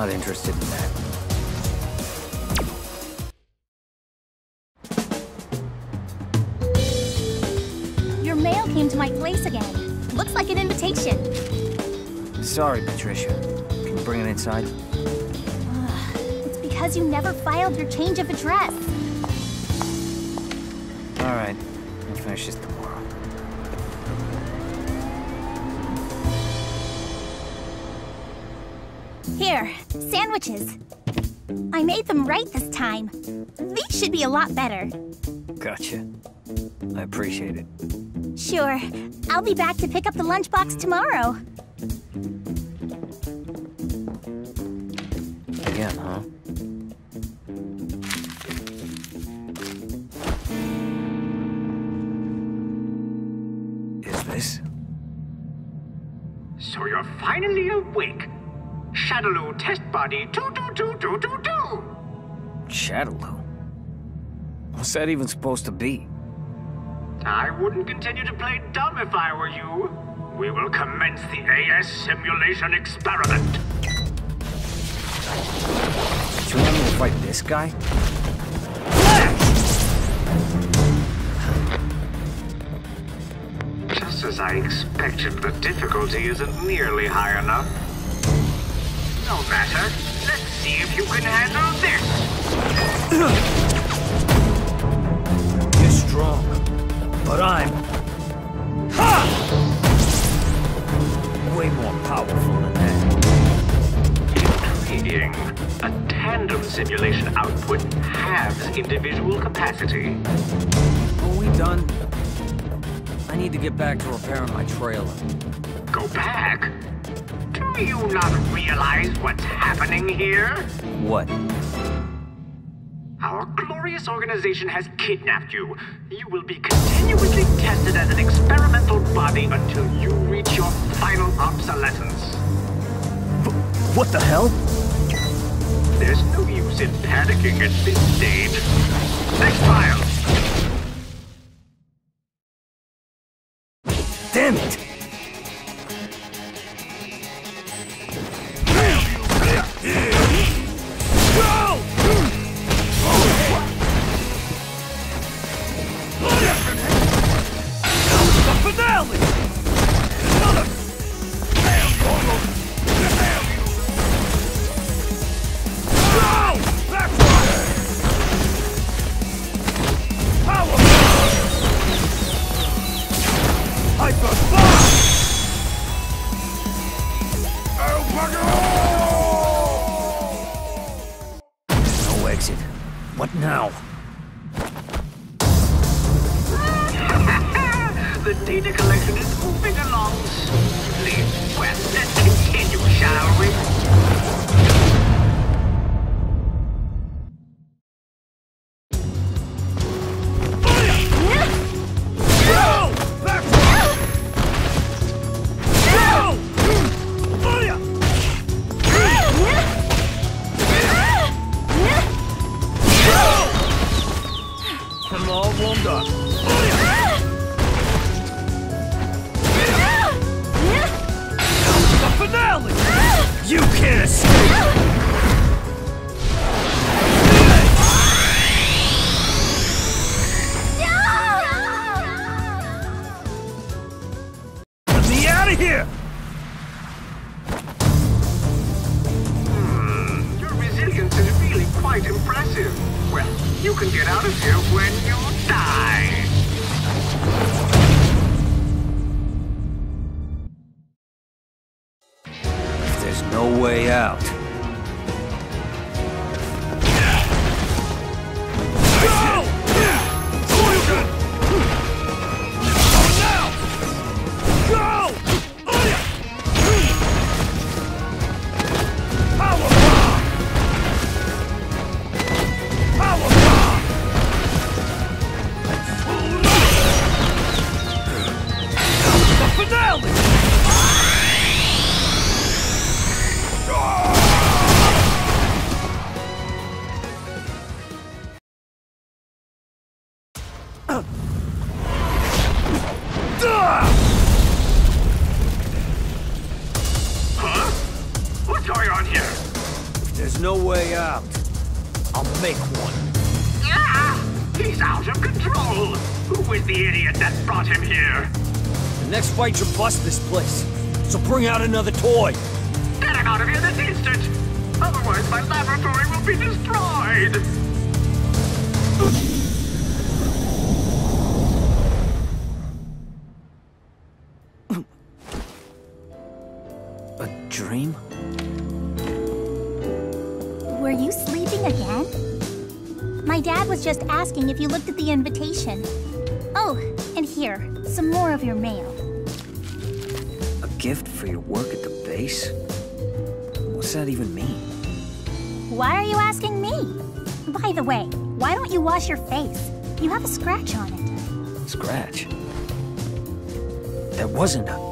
Not interested in that. Your mail came to my place again. Looks like an invitation. Sorry, Patricia. Can you bring it inside? It's because you never filed your change of address. All right. I'll finish this tomorrow. Here, sandwiches. I made them right this time. These should be a lot better. Gotcha. I appreciate it. Sure. I'll be back to pick up the lunchbox tomorrow. Again, huh? Is this? So you're finally awake. Shadaloo test body 2222222. Shadaloo? What's that even supposed to be? I wouldn't continue to play dumb if I were you. We will commence the AS simulation experiment. Do you want me to fight this guy? Just as I expected, the difficulty isn't nearly high enough. No matter. Let's see if you can handle this. You're strong, but I'm... Ha! Way more powerful than that. Intriguing. A tandem simulation output halves individual capacity. Are we done? I need to get back to repairing my trailer. Go back? Do you not realize what's happening here? What? Our glorious organization has kidnapped you. You will be continuously tested as an experimental body until you reach your final obsolescence. What the hell? There's no use in panicking at this stage. Next file. Exit. What now? the data collection is moving along smoothly. Well, let's I'm all warmed up. The finale! You can't escape! Can get out of here when you die. There's no way out. Out, I'll make one. Ah! He's out of control! Who is the idiot that brought him here? The next fight should bust this place. So bring out another toy. Get him out of here this instant! Otherwise my laboratory will be destroyed! Were you sleeping again? My dad was just asking if you looked at the invitation. Oh, and here, some more of your mail. A gift for your work at the base? What's that even mean? Why are you asking me? By the way, why don't you wash your face? You have a scratch on it. Scratch? That wasn't a...